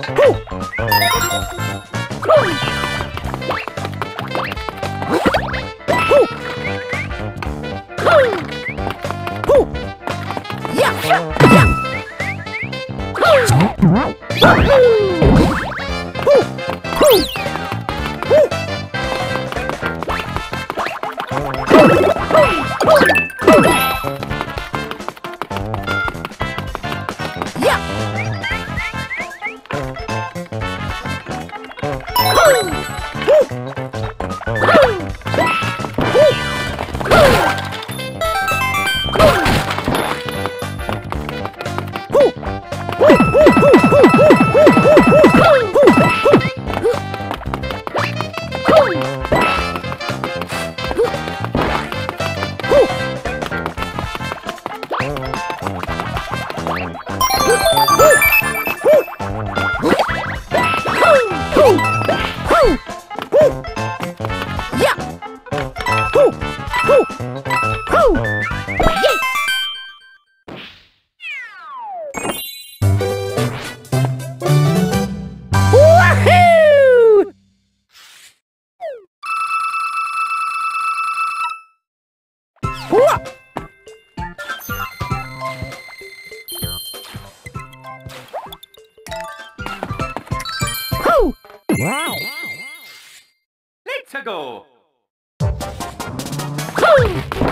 Uh! Thank you.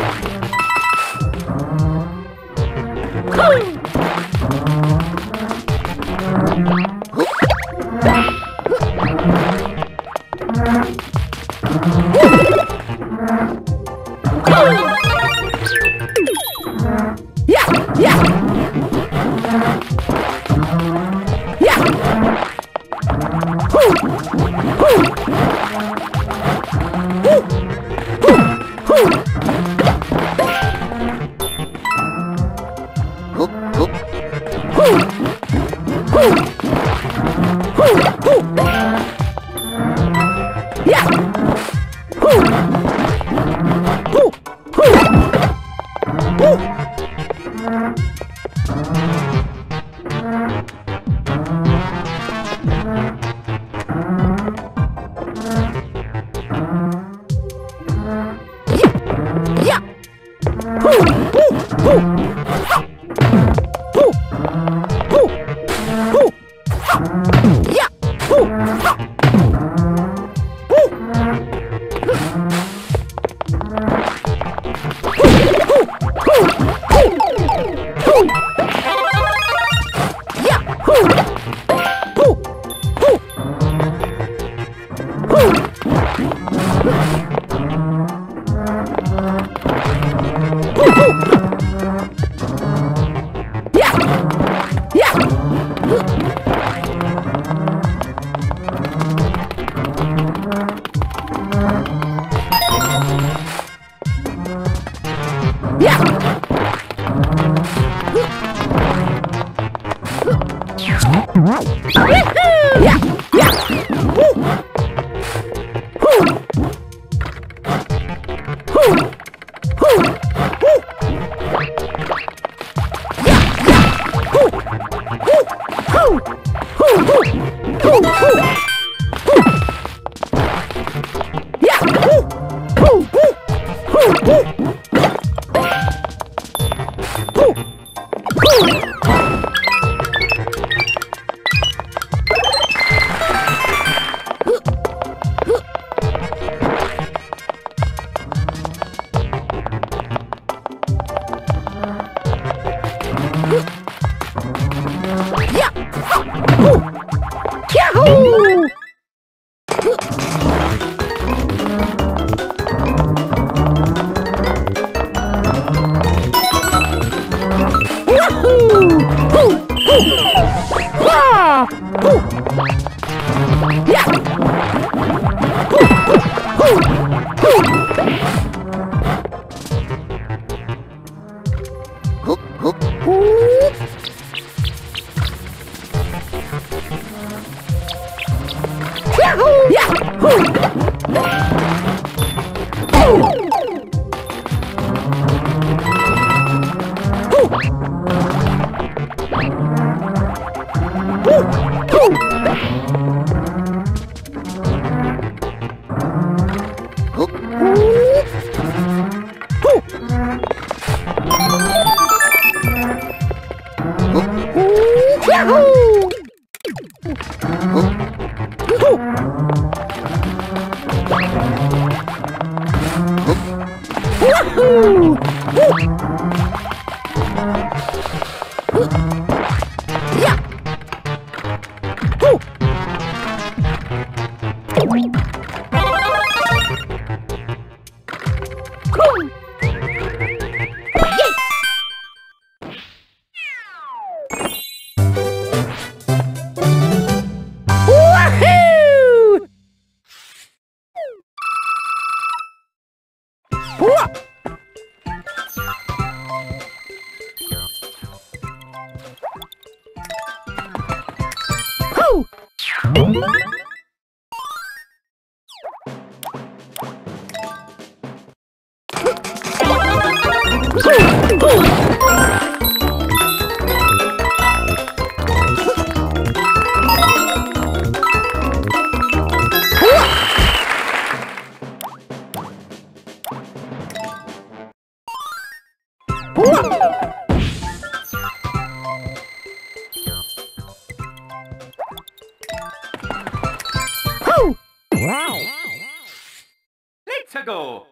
go.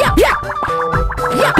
야야야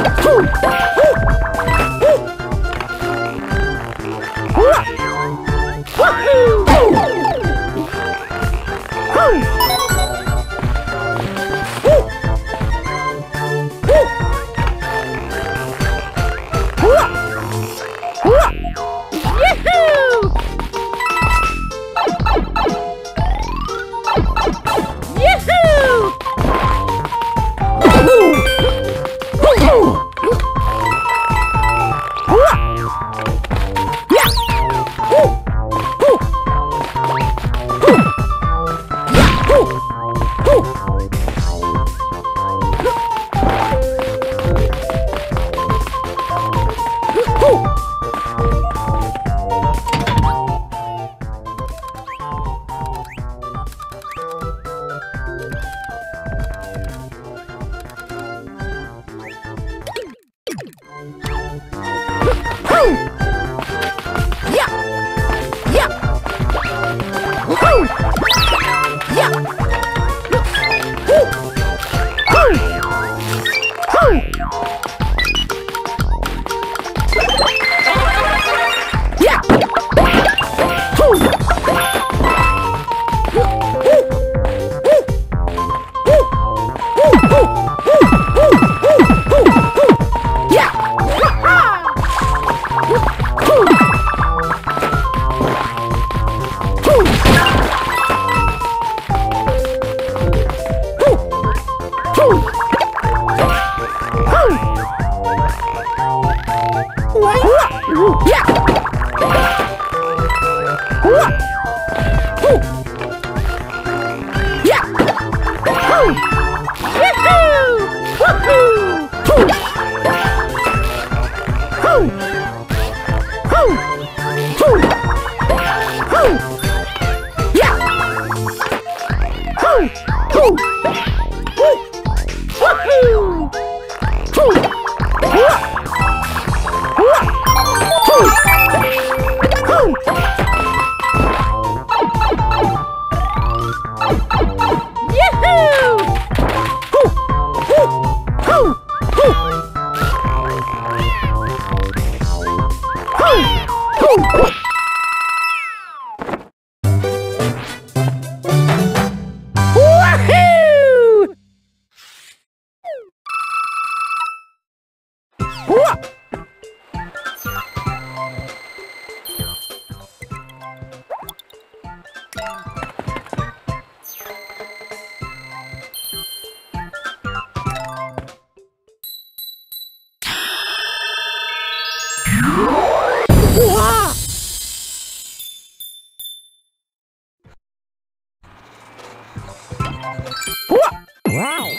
Wow.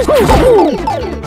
Oh,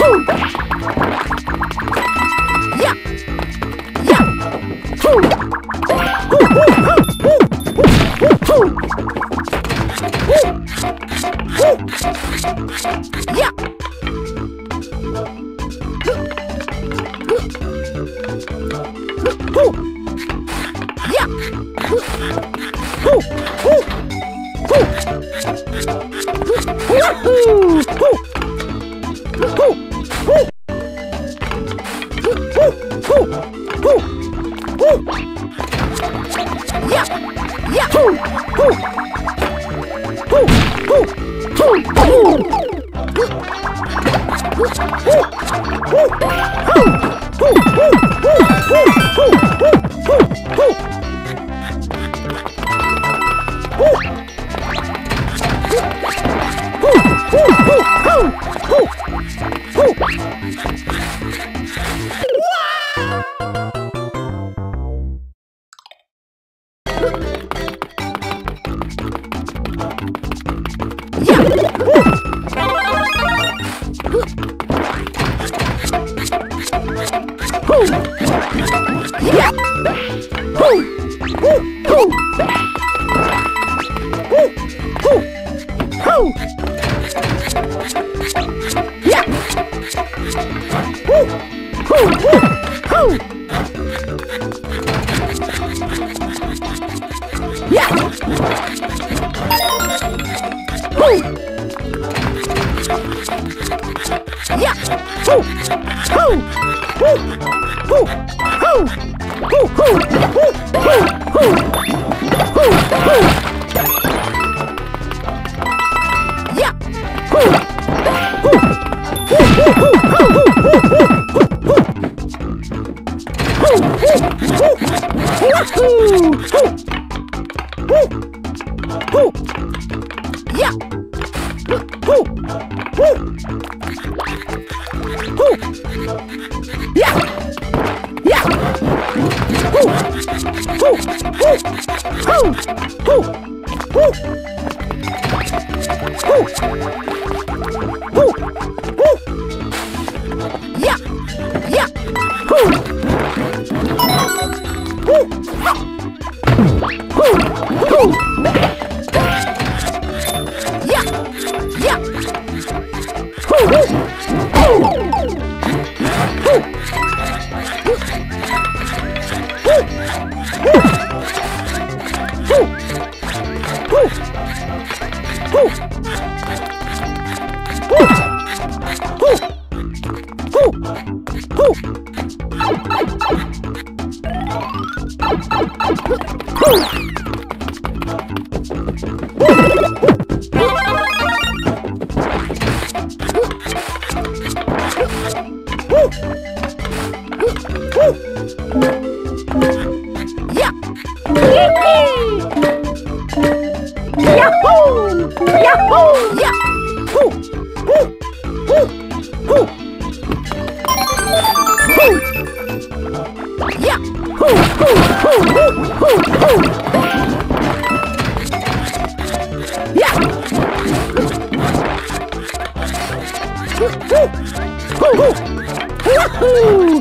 Woo! Ooh. Ooh. Woohoo! Woo! Woohoo!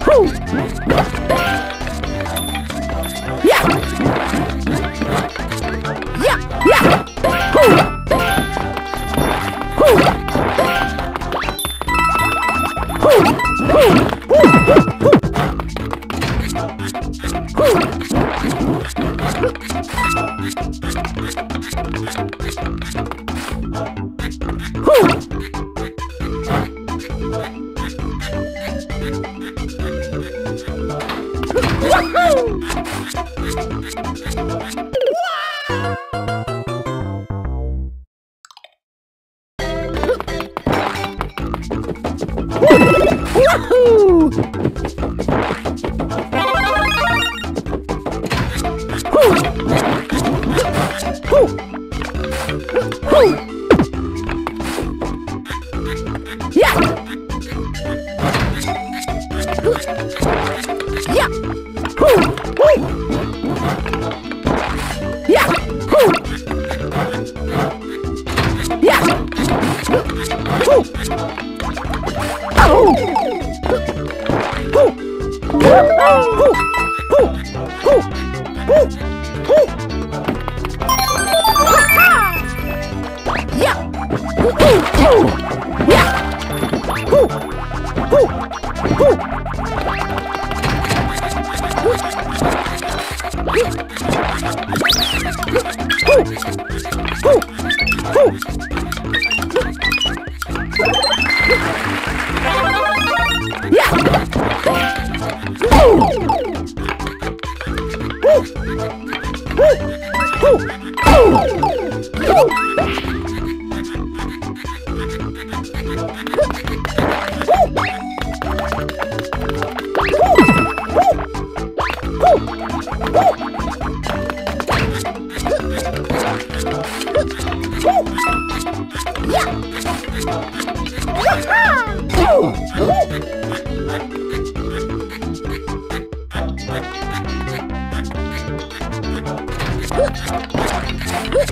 Uh!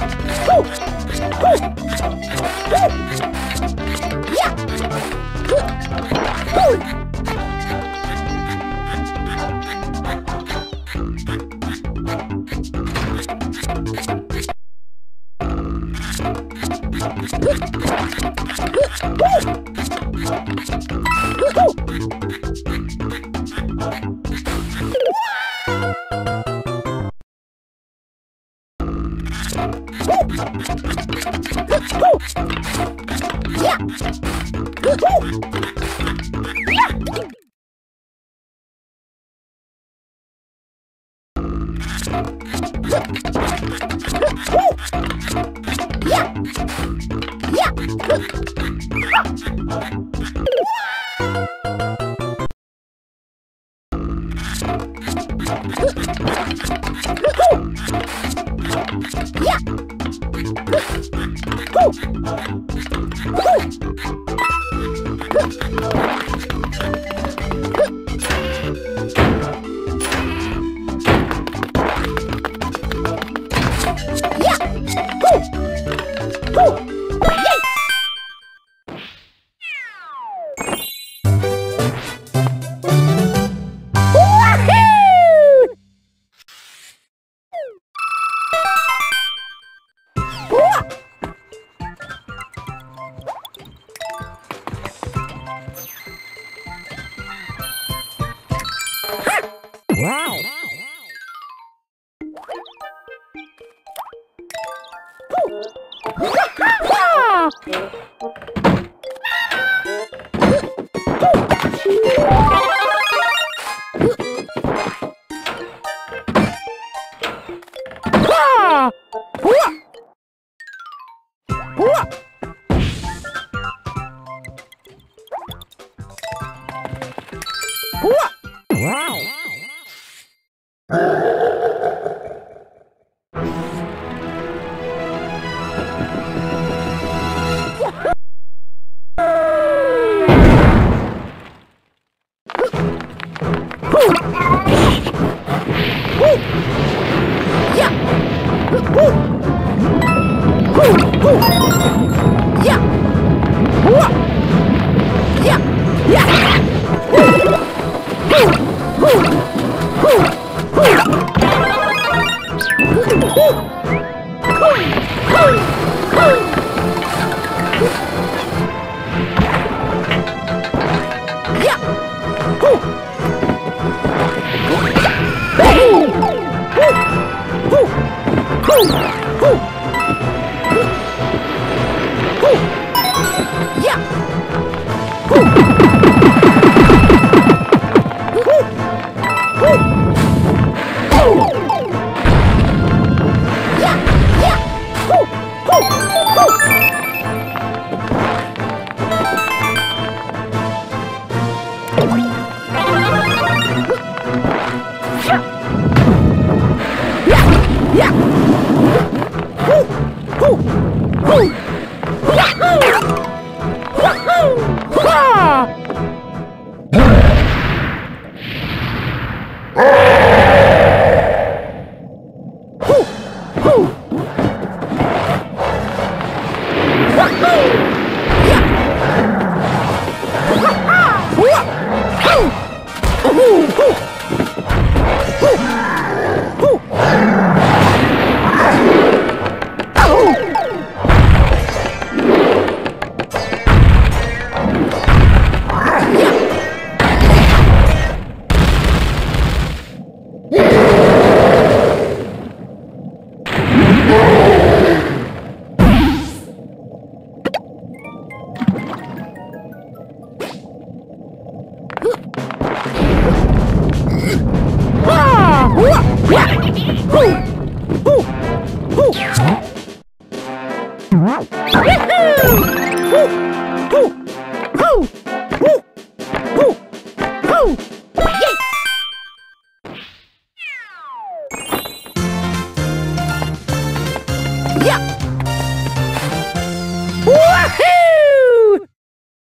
Uh! Uh! Woo!